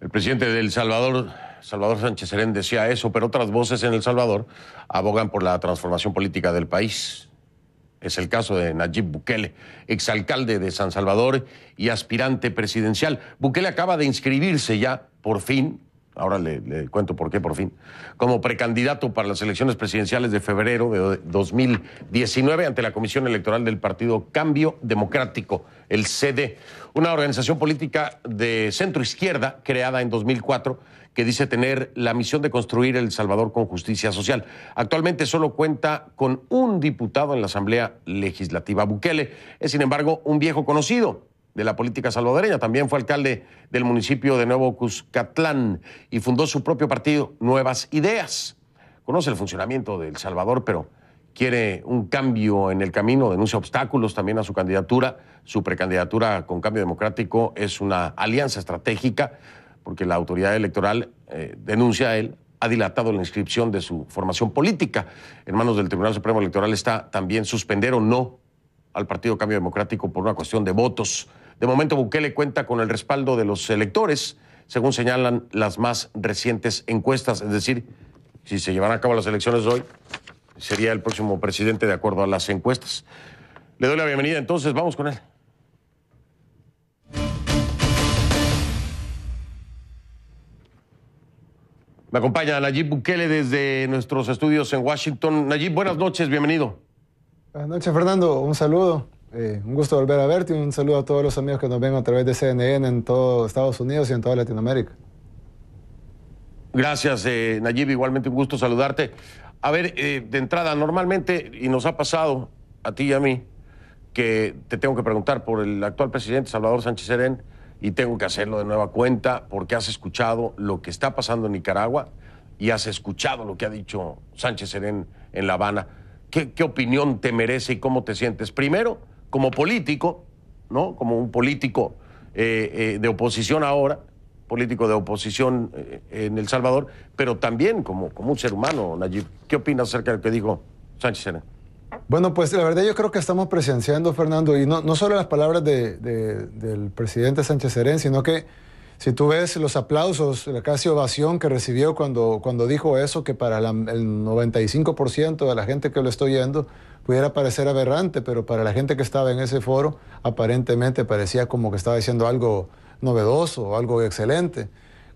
El presidente de El Salvador, Salvador Sánchez Serén, decía eso, pero otras voces en El Salvador abogan por la transformación política del país. Es el caso de Nayib Bukele, exalcalde de San Salvador y aspirante presidencial. Bukele acaba de inscribirse ya, por fin, ahora le, cuento por qué por fin, como precandidato para las elecciones presidenciales de febrero de 2019 ante la Comisión Electoral del Partido Cambio Democrático, el CD, una organización política de centro izquierda creada en 2004 que dice tener la misión de construir El Salvador con justicia social. Actualmente solo cuenta con un diputado en la Asamblea Legislativa. Bukele es, sin embargo, un viejo conocido de la política salvadoreña. También fue alcalde del municipio de Nuevo Cuscatlán y fundó su propio partido, Nuevas Ideas. Conoce el funcionamiento de El Salvador, pero quiere un cambio en el camino, denuncia obstáculos también a su candidatura. Su precandidatura con Cambio Democrático es una alianza estratégica porque la autoridad electoral, eh, denuncia a él, ha dilatado la inscripción de su formación política. En manos del Tribunal Supremo Electoral está también suspender o no al Partido Cambio Democrático por una cuestión de votos. De momento, Bukele cuenta con el respaldo de los electores, según señalan las más recientes encuestas. Es decir, si se llevan a cabo las elecciones hoy, sería el próximo presidente de acuerdo a las encuestas. Le doy la bienvenida, entonces vamos con él. Me acompaña Nayib Bukele desde nuestros estudios en Washington. Nayib, buenas noches, bienvenido. Buenas noches, Fernando. Un saludo. Eh, un gusto volver a verte y un saludo a todos los amigos que nos ven a través de CNN en todo Estados Unidos y en toda Latinoamérica. Gracias, eh, Nayib. Igualmente un gusto saludarte. A ver, eh, de entrada, normalmente, y nos ha pasado a ti y a mí, que te tengo que preguntar por el actual presidente Salvador Sánchez Serén, y tengo que hacerlo de nueva cuenta porque has escuchado lo que está pasando en Nicaragua y has escuchado lo que ha dicho Sánchez Serén en La Habana. ¿Qué, opinión te merece y cómo te sientes? Primero, como político, ¿no? Como un político eh, eh, de oposición ahora, político de oposición eh, en El Salvador, pero también como, como un ser humano, Nayib. ¿Qué opinas acerca de lo que dijo Sánchez Serén? Bueno, pues la verdad yo creo que estamos presenciando, Fernando, y no, no solo las palabras del presidente Sánchez Serén, sino que si tú ves los aplausos, la casi ovación que recibió cuando, cuando dijo eso, que para el 95% de la gente que lo está oyendo pudiera parecer aberrante, pero para la gente que estaba en ese foro aparentemente parecía como que estaba diciendo algo novedoso, algo excelente.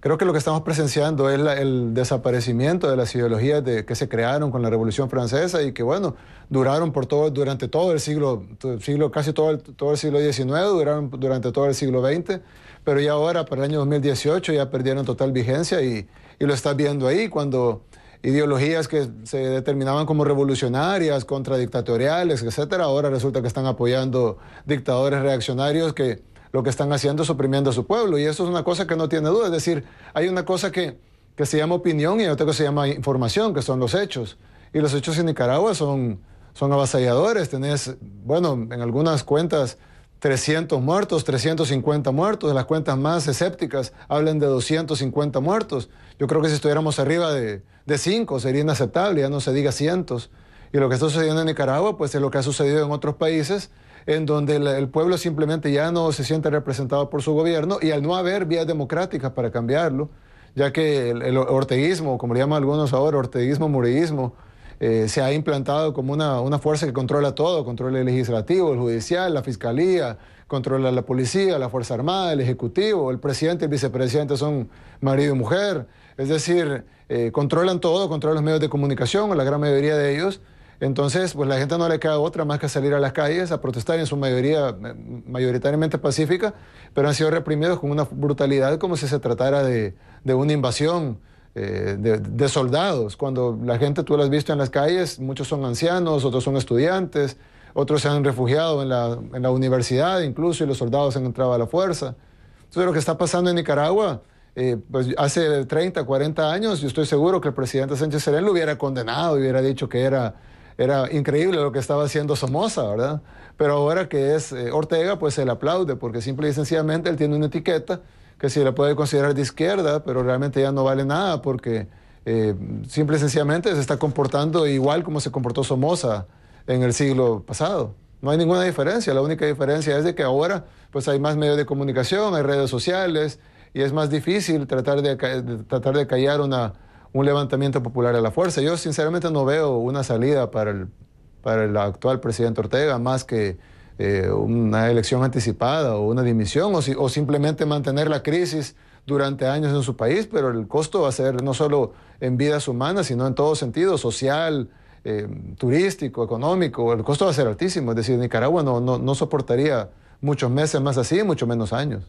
Creo que lo que estamos presenciando es el desaparecimiento de las ideologías de, que se crearon con la Revolución Francesa y que, bueno, duraron por todo, durante todo el siglo, siglo casi todo el, todo el siglo XIX, duraron durante todo el siglo XX, pero ya ahora, para el año 2018, ya perdieron total vigencia y, y lo estás viendo ahí cuando ideologías que se determinaban como revolucionarias, contradictatoriales, etcétera, ahora resulta que están apoyando dictadores reaccionarios que lo que están haciendo es oprimiendo a su pueblo. Y eso es una cosa que no tiene duda. Es decir, hay una cosa que, que se llama opinión y otra que se llama información, que son los hechos. Y los hechos en Nicaragua son, son avasalladores. Tenés, bueno, en algunas cuentas 300 muertos, 350 muertos. Las cuentas más escépticas hablan de 250 muertos. Yo creo que si estuviéramos arriba de, de 5 sería inaceptable, ya no se diga cientos. Y lo que está sucediendo en Nicaragua, pues es lo que ha sucedido en otros países en donde el, pueblo simplemente ya no se siente representado por su gobierno y al no haber vías democráticas para cambiarlo, ya que el, orteguismo, como le llaman algunos ahora, orteguismo, mureísmo, eh, se ha implantado como una, una, fuerza que controla todo, controla el legislativo, el judicial, la fiscalía, controla la policía, la Fuerza Armada, el Ejecutivo, el presidente y el vicepresidente son marido y mujer, es decir, eh, controlan todo, controlan los medios de comunicación, la gran mayoría de ellos, entonces, pues la gente no le queda otra más que salir a las calles a protestar en su mayoría, eh, mayoritariamente pacífica, pero han sido reprimidos con una brutalidad como si se tratara de, una invasión eh, de, soldados. Cuando la gente tú la has visto en las calles, muchos son ancianos, otros son estudiantes, otros se han refugiado en la, universidad incluso y los soldados han entrado a la fuerza. Entonces, lo que está pasando en Nicaragua... Eh, pues hace 30, 40 años, yo estoy seguro que el presidente Sánchez Serén lo hubiera condenado, hubiera dicho que era era increíble lo que estaba haciendo Somoza, ¿verdad? Pero ahora que es eh, Ortega, pues se le aplaude, porque simple y sencillamente él tiene una etiqueta que se le puede considerar de izquierda, pero realmente ya no vale nada, porque eh, simple y sencillamente se está comportando igual como se comportó Somoza en el siglo pasado. No hay ninguna diferencia, la única diferencia es de que ahora pues hay más medios de comunicación, hay redes sociales, y es más difícil tratar de, tratar de callar una, un levantamiento popular a la fuerza. Yo sinceramente no veo una salida para el, para el actual presidente Ortega más que eh, una elección anticipada o una dimisión o, o simplemente mantener la crisis durante años en su país, pero el costo va a ser no solo en vidas humanas, sino en todo sentido, social, eh, turístico, económico, el costo va a ser altísimo. Es decir, Nicaragua no, no, soportaría muchos meses más así, mucho menos años.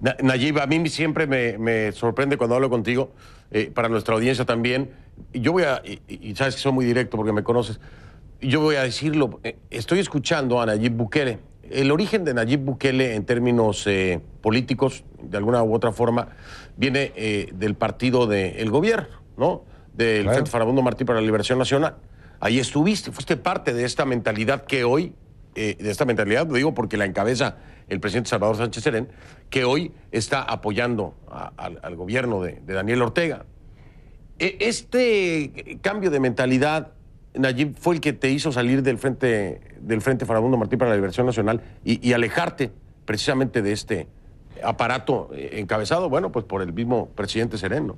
Nayib, a mí siempre me, sorprende cuando hablo contigo, eh, para nuestra audiencia también. Yo voy a, y, sabes que soy muy directo porque me conoces, yo voy a decirlo, eh, estoy escuchando a Nayib Bukele el origen de Nayib Bukele en términos eh, políticos, de alguna u otra forma, viene del partido del gobierno, ¿no? Del Frente Farabundo Martí para la Liberación Nacional. Ahí estuviste, fuiste parte de esta mentalidad que hoy, de esta mentalidad, lo digo porque la encabeza el presidente Salvador Sánchez Serén, que hoy está apoyando al, gobierno de Daniel Ortega. E, este cambio de mentalidad Nayib fue el que te hizo salir del frente, del frente Farabundo Martí para la Liberación Nacional y, alejarte precisamente de este aparato eh, encabezado, bueno, pues por el mismo presidente Sereno.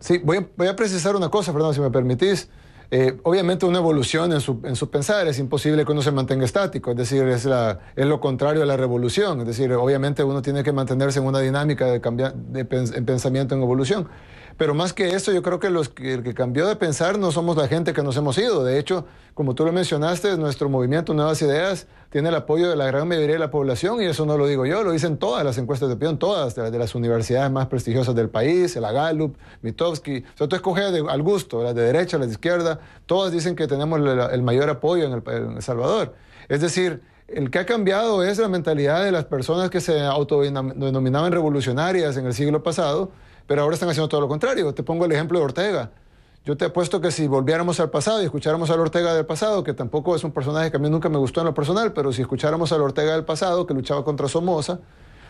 Sí, voy a, voy a precisar una cosa, Fernando, si me permitís. Eh, obviamente una evolución en su, en su, pensar, es imposible que uno se mantenga estático, es decir, es, la, es, lo contrario a la revolución, es decir, obviamente uno tiene que mantenerse en una dinámica de, de pensamiento en evolución. Pero más que eso, yo creo que el que cambió de pensar no somos la gente que nos hemos ido. De hecho, como tú lo mencionaste, nuestro movimiento Nuevas Ideas tiene el apoyo de la gran mayoría de la población y eso no lo digo yo, lo dicen todas las encuestas de opinión, todas, de, las universidades más prestigiosas del país, la Gallup, Mitofsky. O sea, tú escoges al gusto, las de derecha, las de izquierda, todas dicen que tenemos el, mayor apoyo en el, en el Salvador. Es decir, el que ha cambiado es la mentalidad de las personas que se autodenominaban revolucionarias en el siglo pasado pero ahora están haciendo todo lo contrario. Te pongo el ejemplo de Ortega. Yo te apuesto que si volviéramos al pasado y escucháramos al Ortega del pasado, que tampoco es un personaje que a mí nunca me gustó en lo personal, pero si escucháramos al Ortega del pasado que luchaba contra Somoza,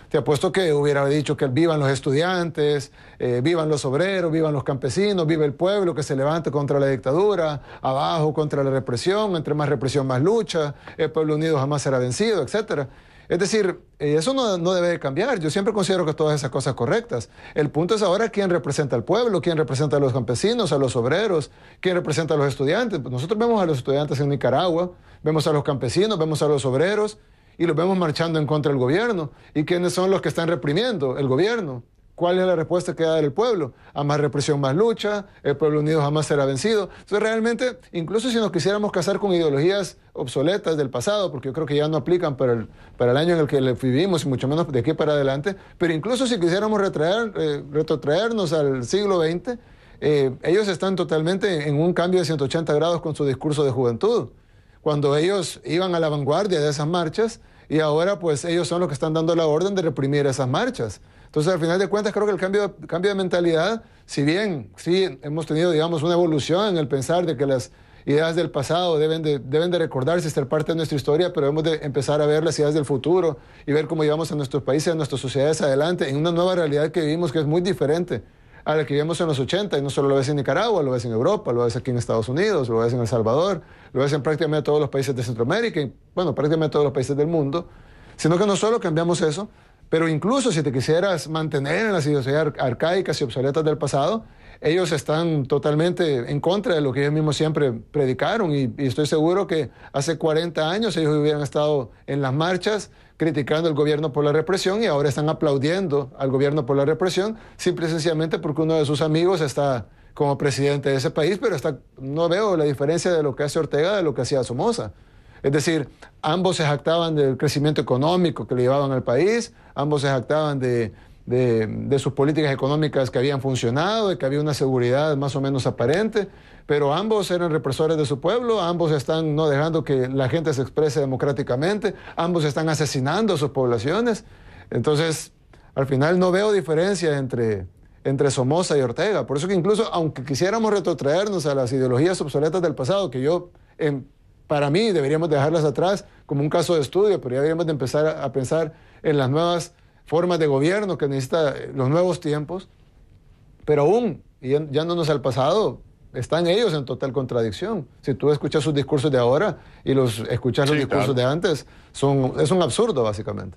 te apuesto que hubiera dicho que vivan los estudiantes, eh, vivan los obreros, vivan los campesinos, vive el pueblo que se levante contra la dictadura, abajo contra la represión, entre más represión más lucha, el pueblo unido jamás será vencido, etcétera. Es decir, eh, eso no, debe de cambiar. Yo siempre considero que todas esas cosas correctas. El punto es ahora quién representa al pueblo, quién representa a los campesinos, a los obreros, quién representa a los estudiantes. Pues nosotros vemos a los estudiantes en Nicaragua, vemos a los campesinos, vemos a los obreros y los vemos marchando en contra del gobierno. ¿Y quiénes son los que están reprimiendo? El gobierno. ¿Cuál es la respuesta que da el pueblo? A más represión, más lucha, el pueblo unido jamás será vencido. Entonces realmente, incluso si nos quisiéramos casar con ideologías obsoletas del pasado, porque yo creo que ya no aplican para el, para el año en el que vivimos y mucho menos de aquí para adelante, pero incluso si quisiéramos retraer, eh, retrotraernos al siglo XX, eh, ellos están totalmente en un cambio de 180 grados con su discurso de juventud. Cuando ellos iban a la vanguardia de esas marchas y ahora pues ellos son los que están dando la orden de reprimir esas marchas. Entonces, al final de cuentas, creo que el cambio, cambio de mentalidad, si bien sí hemos tenido, digamos, una evolución en el pensar de que las ideas del pasado deben de, deben de recordarse, ser parte de nuestra historia, pero debemos de empezar a ver las ideas del futuro y ver cómo llevamos a nuestros países, a nuestras sociedades adelante en una nueva realidad que vivimos que es muy diferente a la que vivimos en los 80, y no solo lo ves en Nicaragua, lo ves en Europa, lo ves aquí en Estados Unidos, lo ves en El Salvador, lo ves en prácticamente todos los países de Centroamérica y, bueno, prácticamente todos los países del mundo, sino que no solo cambiamos eso, pero incluso si te quisieras mantener en las ideologías arcaicas y obsoletas del pasado, ellos están totalmente en contra de lo que ellos mismos siempre predicaron y, estoy seguro que hace 40 años ellos hubieran estado en las marchas criticando al gobierno por la represión y ahora están aplaudiendo al gobierno por la represión, simple y sencillamente porque uno de sus amigos está como presidente de ese país, pero no veo la diferencia de lo que hace Ortega de lo que hacía Somoza. Es decir, ambos se jactaban del crecimiento económico que le llevaban al país, ambos se jactaban de, sus políticas económicas que habían funcionado, de que había una seguridad más o menos aparente, pero ambos eran represores de su pueblo, ambos están no dejando que la gente se exprese democráticamente, ambos están asesinando a sus poblaciones. Entonces, al final no veo diferencia entre, entre Somoza y Ortega. Por eso que incluso, aunque quisiéramos retrotraernos a las ideologías obsoletas del pasado, que yo en para mí deberíamos dejarlas atrás como un caso de estudio, pero ya deberíamos de empezar a, pensar en las nuevas formas de gobierno que necesita eh, los nuevos tiempos. Pero aún, yéndonos al pasado, están ellos en total contradicción. Si tú escuchas sus discursos de ahora y los escuchas los discursos de antes, son, es un absurdo, básicamente.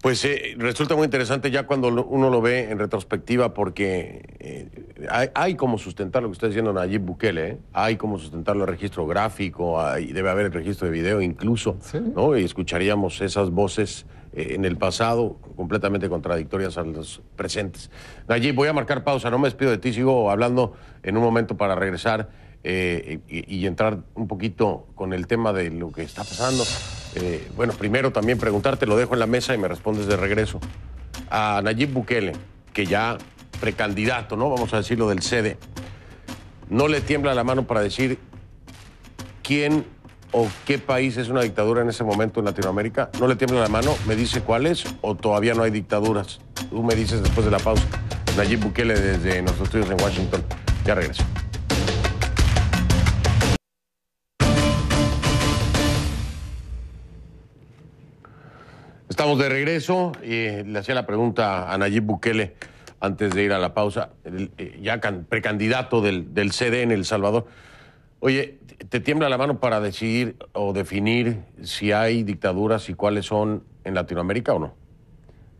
Pues eh, resulta muy interesante ya cuando uno lo ve en retrospectiva porque eh, hay, como sustentar lo que está diciendo Nayib Bukele, ¿eh? hay como sustentarlo el registro gráfico, debe haber el registro de video incluso, ¿no? Y escucharíamos esas voces en el pasado completamente contradictorias a los presentes. Nayib, voy a marcar pausa, no me despido de ti, sigo hablando en un momento para regresar y entrar un poquito con el tema de lo que está pasando. Eh, bueno, primero también preguntarte, lo dejo en la mesa y me respondes de regreso. A Nayib Bukele, que ya precandidato, ¿no? Vamos a decirlo del sede, ¿no le tiembla la mano para decir quién o qué país es una dictadura en ese momento en Latinoamérica? ¿No le tiembla la mano? ¿Me dice cuál es o todavía no hay dictaduras? Tú me dices después de la pausa. Nayib Bukele desde nuestros estudios en Washington. Ya regreso. Estamos de regreso y le hacía la pregunta a Nayib Bukele antes de ir a la pausa, eh, ya precandidato del, del CD en El Salvador. Oye, ¿te tiembla la mano para decidir o definir si hay dictaduras y cuáles son en Latinoamérica o no?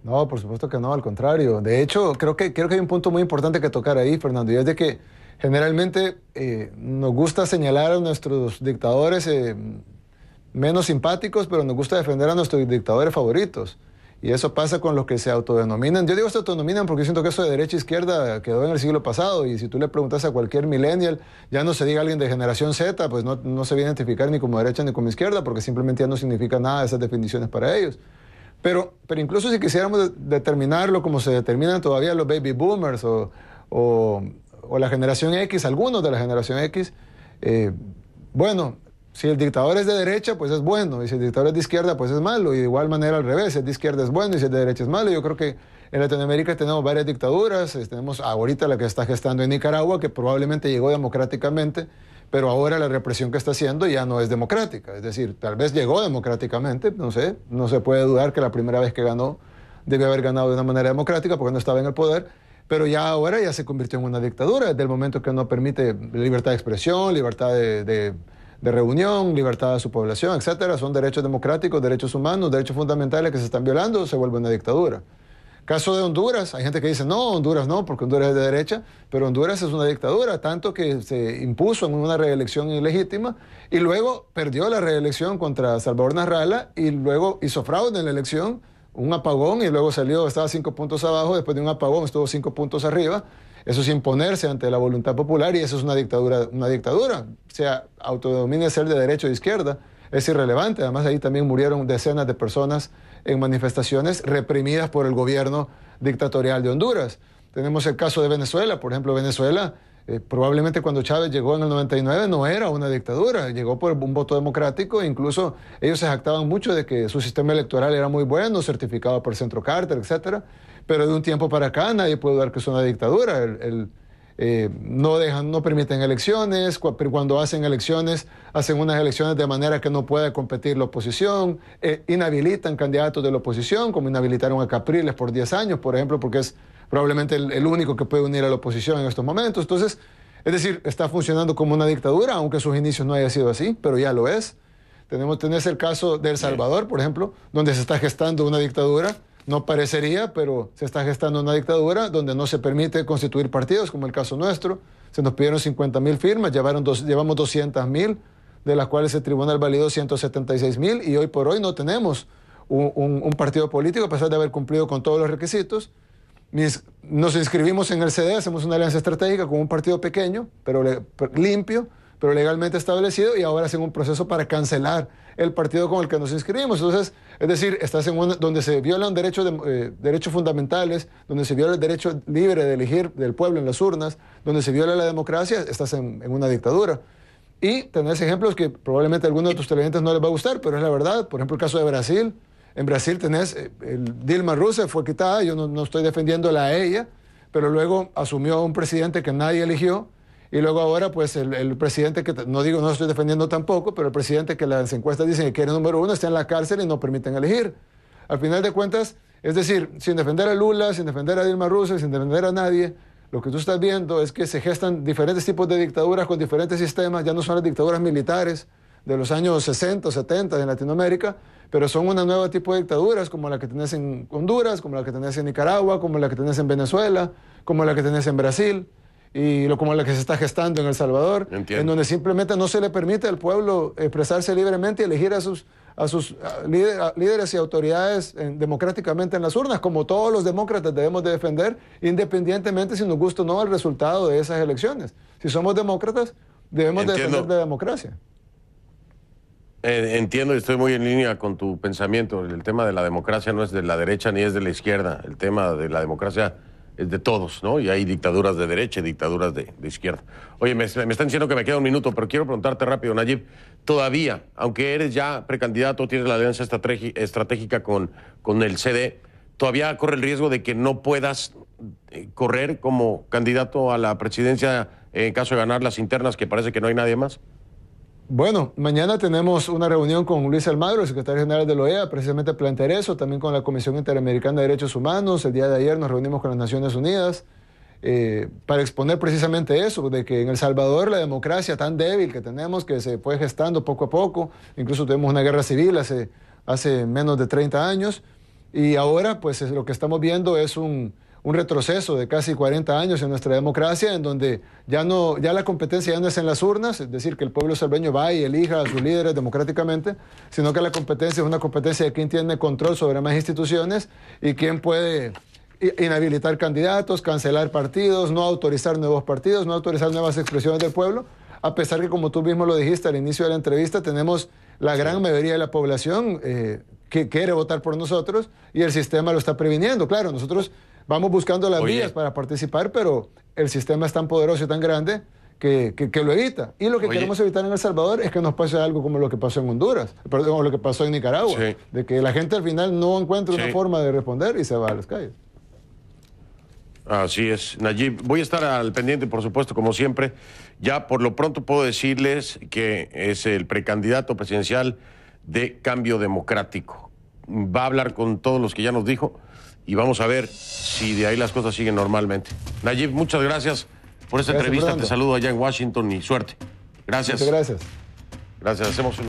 No, por supuesto que no, al contrario. De hecho, creo que, creo que hay un punto muy importante que tocar ahí, Fernando, y es de que generalmente eh, nos gusta señalar a nuestros dictadores eh, menos simpáticos, pero nos gusta defender a nuestros dictadores favoritos. Y eso pasa con los que se autodenominan. Yo digo se autodenominan porque siento que eso de derecha e izquierda quedó en el siglo pasado. Y si tú le preguntas a cualquier millennial, ya no se diga alguien de generación Z, pues no, no se va a identificar ni como derecha ni como izquierda, porque simplemente ya no significa nada esas definiciones para ellos. Pero, pero incluso si quisiéramos determinarlo como se determinan todavía los baby boomers o, o, la generación X, algunos de la generación X, eh, bueno, si el dictador es de derecha, pues es bueno, y si el dictador es de izquierda, pues es malo, y de igual manera al revés, si es de izquierda es bueno y si es de derecha es malo. Yo creo que en Latinoamérica tenemos varias dictaduras, tenemos ahorita la que está gestando en Nicaragua, que probablemente llegó democráticamente, pero ahora la represión que está haciendo ya no es democrática, es decir, tal vez llegó democráticamente, no sé, no se puede dudar que la primera vez que ganó debe haber ganado de una manera democrática porque no estaba en el poder, pero ya ahora ya se convirtió en una dictadura, desde el momento que no permite libertad de expresión, libertad de reunión, libertad de su población, etcétera, son derechos democráticos, derechos humanos, derechos fundamentales que se están violando, se vuelve una dictadura. Caso de Honduras, hay gente que dice, no, Honduras no, porque Honduras es de derecha, pero Honduras es una dictadura, tanto que se impuso en una reelección ilegítima y luego perdió la reelección contra Salvador Narrala y luego hizo fraude en la elección, un apagón y luego salió, estaba cinco puntos abajo, después de un apagón estuvo cinco puntos arriba eso es imponerse ante la voluntad popular y eso es una dictadura. Una dictadura, o sea, autodomine ser de derecha o de izquierda, es irrelevante. Además, ahí también murieron decenas de personas en manifestaciones reprimidas por el gobierno dictatorial de Honduras. Tenemos el caso de Venezuela, por ejemplo, Venezuela. Eh, probablemente cuando Chávez llegó en el 99 no era una dictadura, llegó por un voto democrático, incluso ellos se jactaban mucho de que su sistema electoral era muy bueno, certificado por Centro Carter, etcétera pero de un tiempo para acá nadie puede dudar que es una dictadura. El, eh, no, dejan, no permiten elecciones, cuando hacen elecciones, hacen unas elecciones de manera que no pueda competir la oposición, eh, inhabilitan candidatos de la oposición, como inhabilitaron a Capriles por 10 años, por ejemplo, porque es probablemente el, único que puede unir a la oposición en estos momentos. Entonces, es decir, está funcionando como una dictadura, aunque sus inicios no haya sido así, pero ya lo es. Tenemos, tenés el caso de El Salvador, por ejemplo, donde se está gestando una dictadura no parecería, pero se está gestando una dictadura donde no se permite constituir partidos, como el caso nuestro. Se nos pidieron 50 mil firmas, llevaron dos, llevamos 200 mil, de las cuales el tribunal validó 176 mil y hoy por hoy no tenemos un, partido político, a pesar de haber cumplido con todos los requisitos. nos inscribimos en el CD, hacemos una alianza estratégica con un partido pequeño, pero limpio, pero legalmente establecido y ahora hacen un proceso para cancelar el partido con el que nos inscribimos. Entonces, es decir, estás en donde se violan derechos, de, eh, derechos fundamentales, donde se viola el derecho libre de elegir del pueblo en las urnas, donde se viola la democracia, estás en, una dictadura. Y tenés ejemplos que probablemente a algunos de tus televidentes no les va a gustar, pero es la verdad. Por ejemplo, el caso de Brasil. En Brasil tenés, eh, el Dilma Rousseff fue quitada, yo no, no estoy defendiéndola a ella, pero luego asumió un presidente que nadie eligió y luego ahora, pues el, presidente que, no digo, no estoy defendiendo tampoco, pero el presidente que las encuestas dicen que quiere número uno está en la cárcel y no permiten elegir. Al final de cuentas, es decir, sin defender a Lula, sin defender a Dilma Rousseff, sin defender a nadie, lo que tú estás viendo es que se gestan diferentes tipos de dictaduras con diferentes sistemas, ya no son las dictaduras militares de los años 60 o 70 en Latinoamérica, pero son una nueva tipo de dictaduras como la que tenés en Honduras, como la que tenés en Nicaragua, como la que tenés en Venezuela, como la que tenés en Brasil y lo, como la que se está gestando en El Salvador, en donde simplemente no se le permite al pueblo expresarse libremente y elegir a sus, a sus líderes y autoridades democráticamente en las urnas, como todos los demócratas debemos de defender, independientemente si nos gusta o no el resultado de esas elecciones. Si somos demócratas, debemos de defender la democracia. Eh, entiendo y estoy muy en línea con tu pensamiento. El tema de la democracia no es de la derecha ni es de la izquierda. El tema de la democracia de todos, ¿no? Y hay dictaduras de derecha y dictaduras de, izquierda. Oye, me, están diciendo que me queda un minuto, pero quiero preguntarte rápido, Nayib. Todavía, aunque eres ya precandidato, tienes la alianza estratégica con, con el CD, todavía corre el riesgo de que no puedas eh, correr como candidato a la presidencia en caso de ganar las internas, que parece que no hay nadie más. Bueno, mañana tenemos una reunión con Luis Almagro, el secretario general de la OEA, precisamente plantear eso, también con la Comisión Interamericana de Derechos Humanos. El día de ayer nos reunimos con las Naciones Unidas eh, para exponer precisamente eso, de que en El Salvador la democracia tan débil que tenemos, que se fue gestando poco a poco, incluso tuvimos una guerra civil hace, hace menos de 30 años, y ahora pues lo que estamos viendo es un un retroceso de casi 40 años en nuestra democracia, en donde ya, no, ya la competencia ya no es en las urnas, es decir, que el pueblo salveño va y elija a sus líderes democráticamente, sino que la competencia es una competencia de quién tiene control sobre más instituciones y quién puede inhabilitar candidatos, cancelar partidos, no autorizar nuevos partidos, no autorizar nuevas expresiones del pueblo, a pesar que, como tú mismo lo dijiste al inicio de la entrevista, tenemos la gran mayoría de la población eh, que quiere votar por nosotros y el sistema lo está previniendo. Claro, nosotros Vamos buscando las vías para participar, pero el sistema es tan poderoso y tan grande que, lo evita. Y lo que queremos evitar en El Salvador es que nos pase algo como lo que pasó en Honduras, perdón, lo que pasó en Nicaragua, de que la gente al final no encuentre una forma de responder y se va a las calles. Así es, Nayib. Voy a estar al pendiente, por supuesto, como siempre. Ya por lo pronto puedo decirles que es el precandidato presidencial de Cambio Democrático. Va a hablar con todos los que ya nos dijo y vamos a ver si de ahí las cosas siguen normalmente. Nayib, muchas gracias por esta entrevista. Te saludo allá en Washington y suerte. Gracias. Muchas gracias. Gracias. Hacemos un